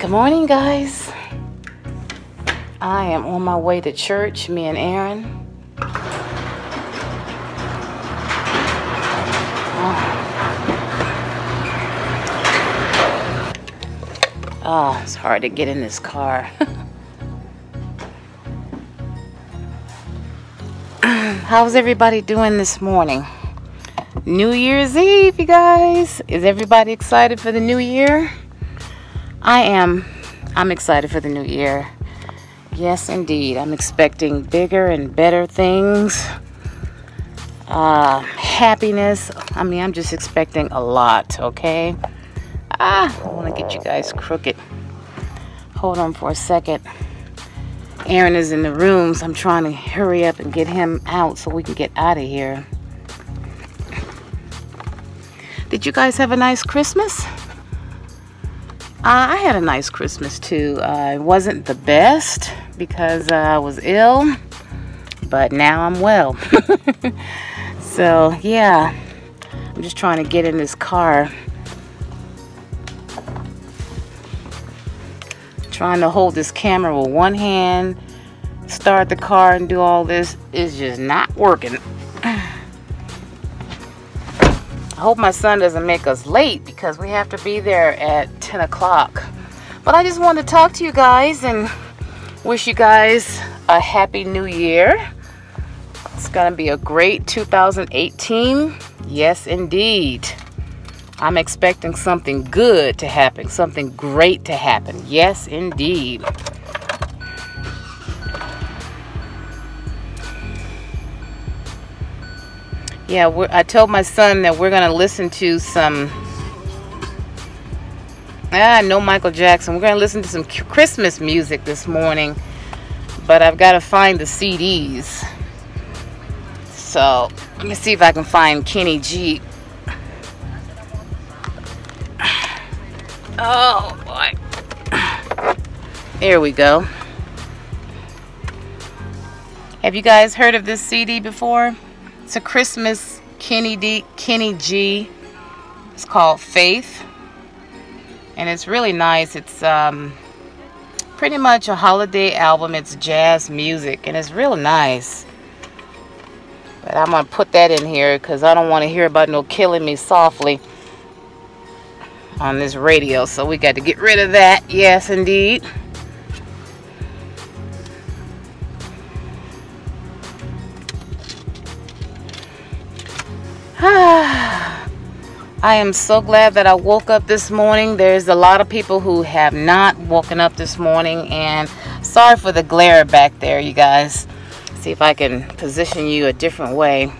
Good morning, guys. I am on my way to church, me and Aaron. Oh, oh it's hard to get in this car. How's everybody doing this morning? New Year's Eve, you guys. Is everybody excited for the new year? I am. I'm excited for the new year. Yes, indeed. I'm expecting bigger and better things. Uh, happiness. I mean, I'm just expecting a lot, okay? Ah, I want to get you guys crooked. Hold on for a second. Aaron is in the room, so I'm trying to hurry up and get him out so we can get out of here. Did you guys have a nice Christmas? Uh, I had a nice Christmas too. Uh, it wasn't the best because uh, I was ill, but now I'm well. so, yeah, I'm just trying to get in this car. Trying to hold this camera with one hand, start the car and do all this is just not working. Hope my son doesn't make us late because we have to be there at 10 o'clock. But I just want to talk to you guys and wish you guys a happy new year. It's going to be a great 2018. Yes, indeed. I'm expecting something good to happen, something great to happen. Yes, indeed. Yeah, I told my son that we're going to listen to some. Ah, no Michael Jackson. We're going to listen to some Christmas music this morning. But I've got to find the CDs. So, let me see if I can find Kenny G Oh boy. There we go. Have you guys heard of this CD before? It's a Christmas Kenny D Kenny G. It's called Faith. And it's really nice. It's um pretty much a holiday album. It's jazz music and it's real nice. But I'm going to put that in here because I don't want to hear about no killing me softly on this radio. So we got to get rid of that. Yes, indeed. I am so glad that I woke up this morning. There's a lot of people who have not woken up this morning. And sorry for the glare back there, you guys. See if I can position you a different way.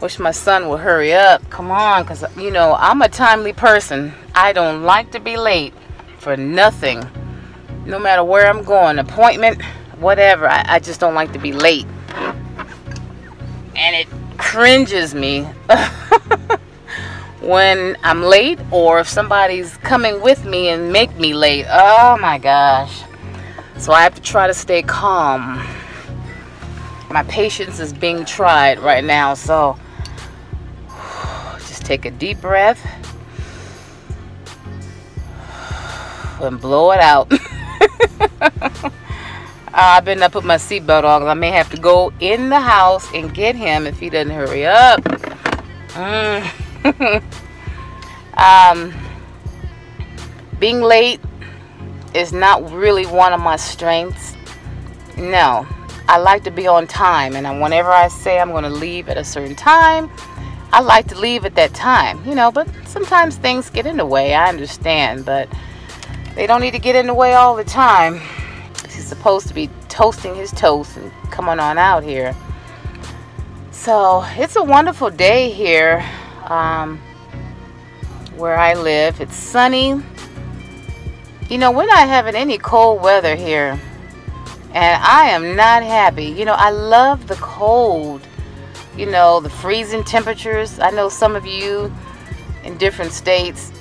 Wish my son would hurry up. Come on, because, you know, I'm a timely person. I don't like to be late for nothing. No matter where I'm going, appointment, whatever. I, I just don't like to be late. And it cringes me when I'm late or if somebody's coming with me and make me late. Oh my gosh. So I have to try to stay calm. My patience is being tried right now, so just Take a deep breath and blow it out. I better not put my seatbelt on I may have to go in the house and get him if he doesn't hurry up. Mm. um, being late is not really one of my strengths. No, I like to be on time, and whenever I say I'm going to leave at a certain time, I like to leave at that time, you know, but sometimes things get in the way. I understand, but they don't need to get in the way all the time. He's supposed to be toasting his toast and coming on out here. So it's a wonderful day here um, where I live. It's sunny. You know, we're not having any cold weather here. And I am not happy. You know, I love the cold you know, the freezing temperatures. I know some of you in different states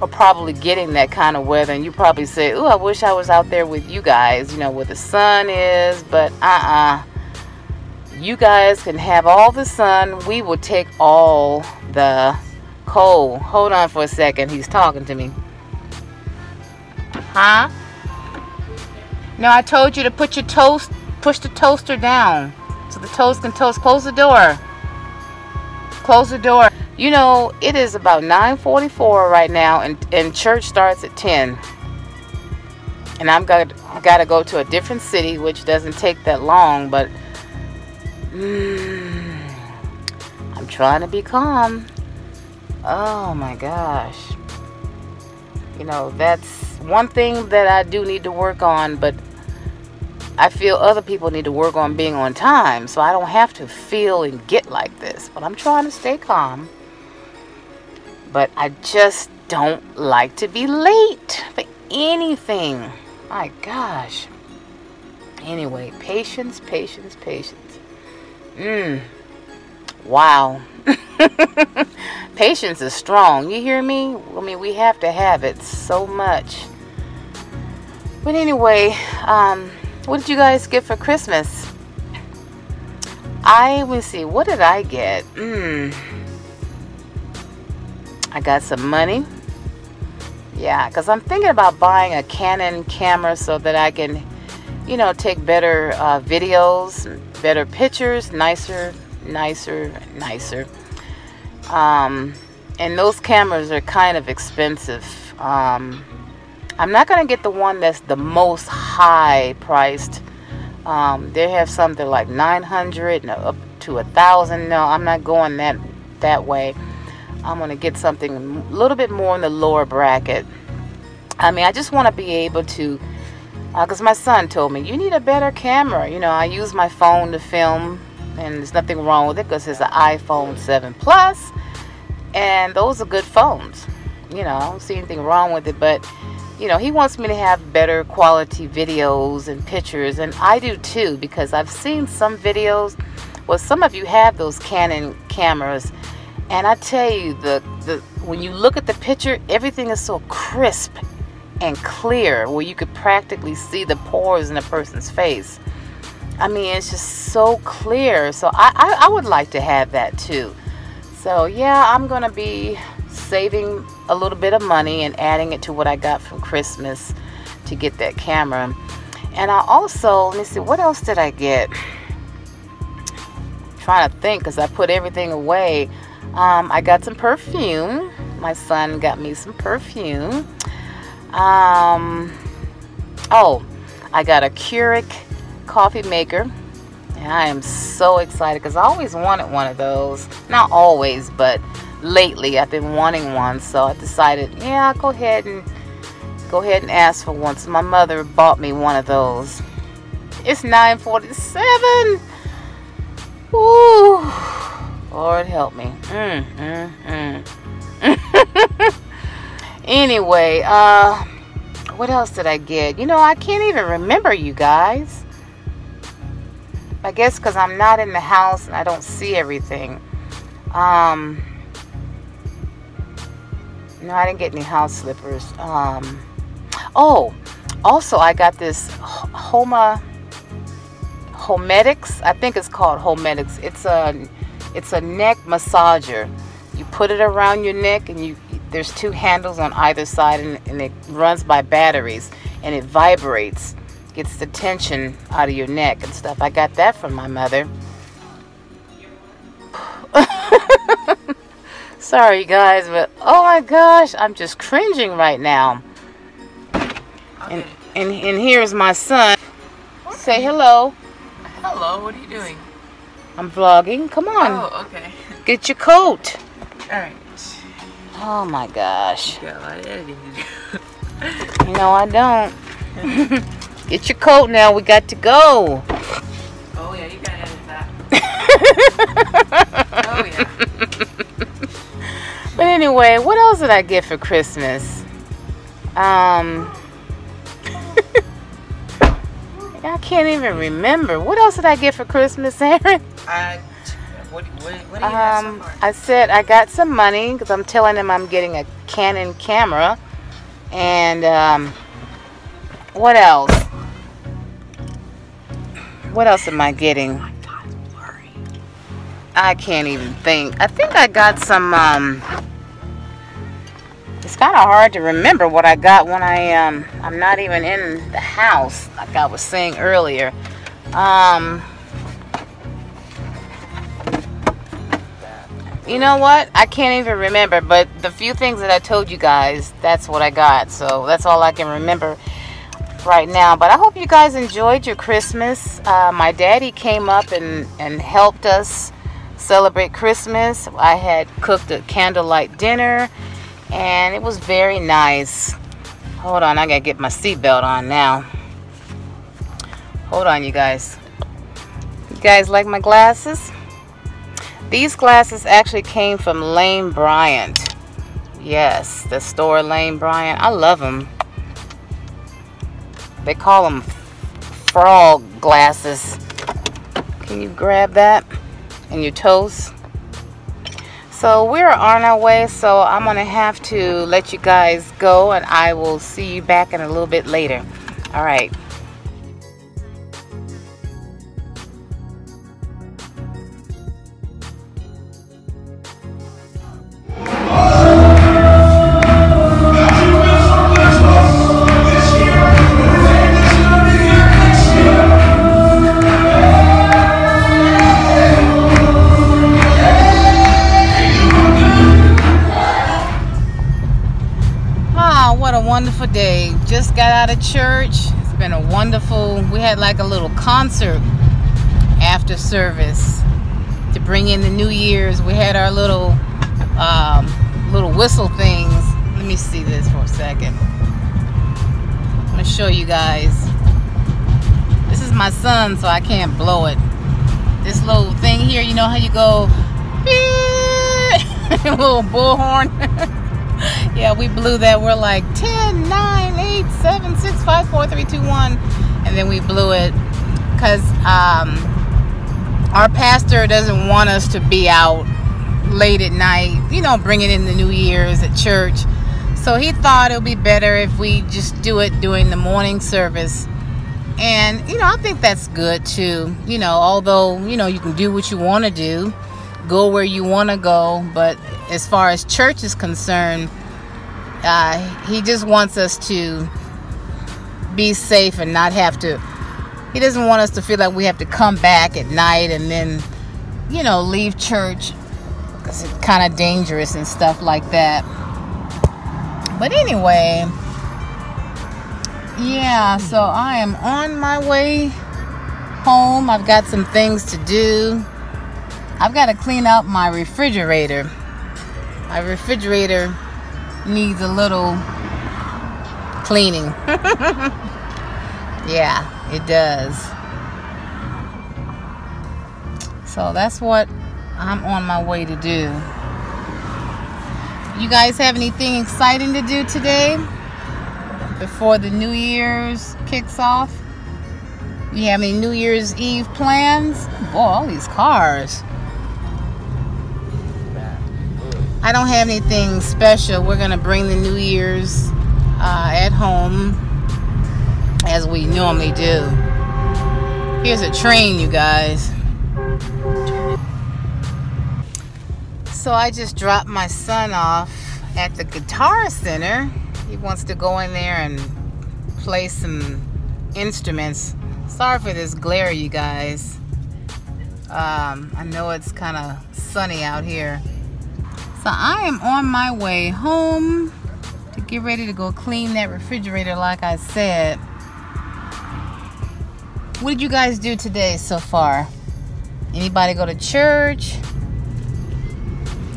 are probably getting that kind of weather, and you probably say, "Oh, I wish I was out there with you guys, you know, where the sun is." But uh-uh. You guys can have all the sun. We will take all the cold. Hold on for a second. He's talking to me. Huh? No, I told you to put your toast, push the toaster down so the toast can toast. Close the door. Close the door. You know, it is about 9:44 right now, and and church starts at 10. And I'm got got to go to a different city, which doesn't take that long, but mm, I'm trying to be calm. Oh my gosh. You know, that's one thing that I do need to work on, but I feel other people need to work on being on time so I don't have to feel and get like this. But I'm trying to stay calm. But I just don't like to be late for anything. My gosh. Anyway, patience, patience, patience. Mmm. Wow. patience is strong. You hear me? I mean, we have to have it so much. But anyway, um, what did you guys get for Christmas? I, let me see, what did I get? Hmm. I got some money. Yeah, because I'm thinking about buying a Canon camera so that I can, you know, take better uh, videos, better pictures, nicer, nicer, nicer. Um, and those cameras are kind of expensive. Um, I'm not going to get the one that's the most high priced. Um, they have something like 900 up to a thousand. No, I'm not going that that way. I'm going to get something a little bit more in the lower bracket. I mean, I just want to be able to, because uh, my son told me, you need a better camera. You know, I use my phone to film, and there's nothing wrong with it because it's an iPhone 7 Plus, and those are good phones. You know, I don't see anything wrong with it, but you know, he wants me to have better quality videos and pictures, and I do too because I've seen some videos. Well, some of you have those Canon cameras, and I tell you, the the when you look at the picture, everything is so crisp and clear, where you could practically see the pores in a person's face. I mean, it's just so clear. So I, I, I would like to have that too. So yeah, I'm gonna be saving a little bit of money and adding it to what I got from Christmas to get that camera. And I also, let me see, what else did I get? I'm trying to think because I put everything away. Um, I got some perfume. My son got me some perfume. Um, oh, I got a Keurig coffee maker. And I am so excited because I always wanted one of those. Not always, but lately I've been wanting one so I decided yeah I'll go ahead and go ahead and ask for one so my mother bought me one of those it's 947 Ooh, Lord help me mm, mm, mm. anyway uh what else did I get you know I can't even remember you guys I guess because I'm not in the house and I don't see everything um no, I didn't get any house slippers. Um, oh, also I got this Homa Homedics. I think it's called Homedics. It's a it's a neck massager. You put it around your neck, and you there's two handles on either side, and, and it runs by batteries, and it vibrates, gets the tension out of your neck and stuff. I got that from my mother. Sorry, guys, but oh my gosh, I'm just cringing right now. And, and and here's my son. Say hello. Hello, what are you doing? I'm vlogging. Come on. Oh, okay. Get your coat. Alright. Oh my gosh. You got a lot of editing to do. you know I don't. Get your coat now. We got to go. Oh yeah, you gotta edit that. oh yeah. But anyway, what else did I get for Christmas? Um, I can't even remember. What else did I get for Christmas, Aaron? I, what, what, what um, so I said I got some money because I'm telling him I'm getting a Canon camera. And um, what else? What else am I getting? I can't even think. I think I got some um, It's kind of hard to remember what I got when I um I'm not even in the house like I was saying earlier. Um You know what? I can't even remember, but the few things that I told you guys, that's what I got. So that's all I can remember right now. But I hope you guys enjoyed your Christmas. Uh, my daddy came up and, and helped us celebrate Christmas. I had cooked a candlelight dinner and it was very nice. Hold on, I gotta get my seatbelt on now. Hold on, you guys. You guys like my glasses? These glasses actually came from Lane Bryant. Yes, the store Lane Bryant. I love them. They call them frog glasses. Can you grab that And your toes? So we're on our way, so I'm going to have to let you guys go, and I will see you back in a little bit later. All right. Wonderful day. Just got out of church. It's been a wonderful, we had like a little concert after service to bring in the New Year's. We had our little, um, little whistle things. Let me see this for a second. I'm gonna show you guys. This is my son, so I can't blow it. This little thing here, you know how you go, little bullhorn. yeah, we blew that. We're like 10, 9, 8, 7, 6, 5, 4, 3, 2, 1. And then we blew it because um, our pastor doesn't want us to be out late at night, you know, bringing in the New Year's at church. So he thought it would be better if we just do it during the morning service. And, you know, I think that's good too. You know, although, you know, you can do what you want to do, go where you want to go. But as far as church is concerned, uh, he just wants us to be safe and not have to. He doesn't want us to feel like we have to come back at night and then, you know, leave church because it's kind of dangerous and stuff like that. But anyway, yeah, so I am on my way home. I've got some things to do. I've got to clean out my refrigerator. My refrigerator needs a little cleaning. yeah, it does. So that's what I'm on my way to do. You guys have anything exciting to do today before the New Year's kicks off? You have any New Year's Eve plans? Boy, all these cars. I don't have anything special. We're going to bring the New Year's uh, at home as we normally do. Here's a train, you guys. So I just dropped my son off at the Guitar Center. He wants to go in there and play some instruments. Sorry for this glare, you guys. Um, I know it's kind of sunny out here. So I am on my way home to get ready to go clean that refrigerator like I said. What did you guys do today so far? Anybody go to church?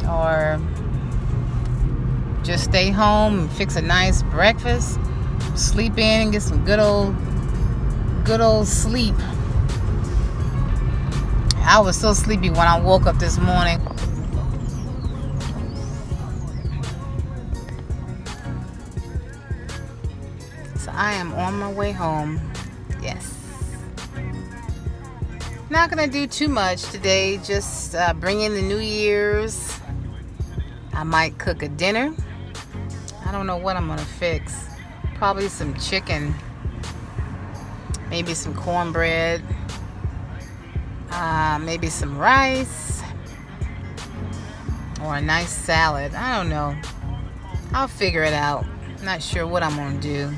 Or just stay home and fix a nice breakfast? Sleep in and get some good old good old sleep. I was so sleepy when I woke up this morning. I am on my way home. Yes. Not gonna do too much today. Just uh, bring in the New Year's. I might cook a dinner. I don't know what I'm gonna fix. Probably some chicken. Maybe some cornbread. Uh, maybe some rice. Or a nice salad. I don't know. I'll figure it out. Not sure what I'm gonna do.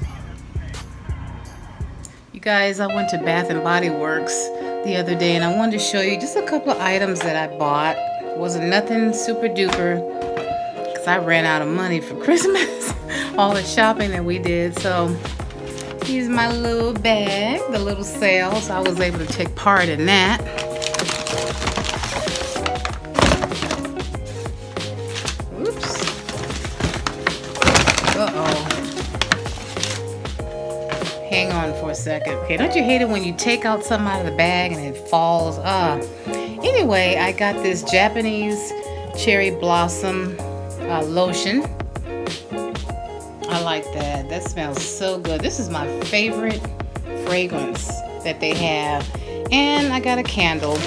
Guys, I went to Bath and Body Works the other day and I wanted to show you just a couple of items that I bought. It wasn't nothing super duper because I ran out of money for Christmas. All the shopping that we did. So here's my little bag, the little sale. So I was able to take part in that. Second. Okay, don't you hate it when you take out something out of the bag and it falls? Ah. Anyway, I got this Japanese cherry blossom uh, lotion. I like that. That smells so good. This is my favorite fragrance that they have. And I got a candle.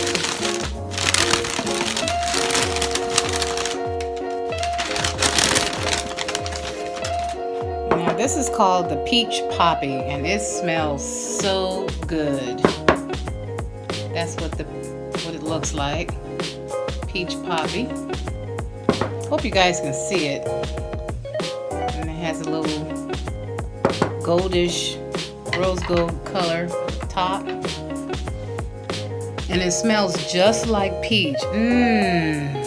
This is called the Peach Poppy and it smells so good. That's what the what it looks like. Peach Poppy. Hope you guys can see it. And it has a little goldish rose gold color top. And it smells just like peach. Mmm.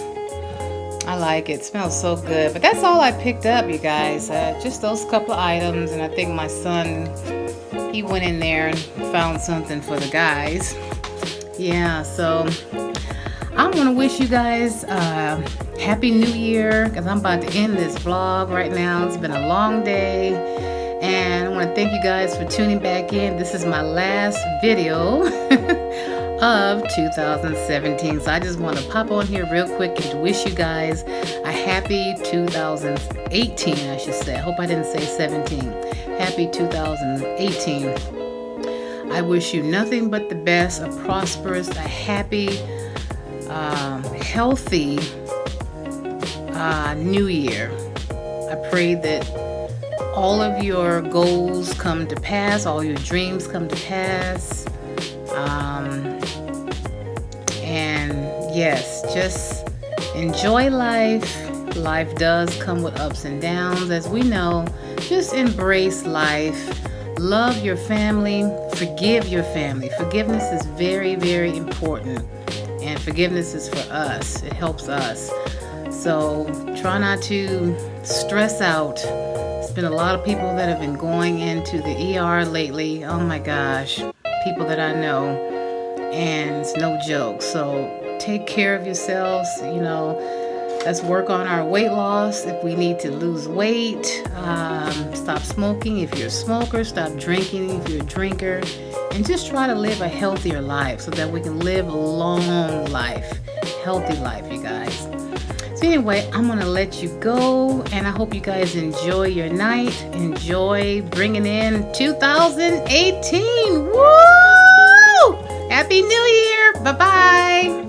Like it. it. Smells so good. But that's all I picked up, you guys. Uh, just those couple of items. And I think my son, he went in there and found something for the guys. Yeah, so I want to wish you guys uh, Happy New Year because I'm about to end this vlog right now. It's been a long day. And I want to thank you guys for tuning back in. This is my last video of 2017. So I just want to pop on here real quick and wish you guys a happy 2018, I should say. I hope I didn't say 17. Happy 2018. I wish you nothing but the best, a prosperous, a happy, um, healthy uh, new year. I pray that all of your goals come to pass, all your dreams come to pass. Um, and yes, just enjoy life. Life does come with ups and downs, as we know. Just embrace life. Love your family. Forgive your family. Forgiveness is very, very important. And forgiveness is for us, it helps us. So try not to stress out. There's been a lot of people that have been going into the ER lately. Oh my gosh, people that I know. And it's no joke. So take care of yourselves. You know, let's work on our weight loss if we need to lose weight. Um, stop smoking if you're a smoker. Stop drinking if you're a drinker. And just try to live a healthier life so that we can live a long life. Healthy life, you guys. So anyway, I'm gonna let you go, and I hope you guys enjoy your night. Enjoy bringing in 2018. Woo! Happy New Year! Bye bye.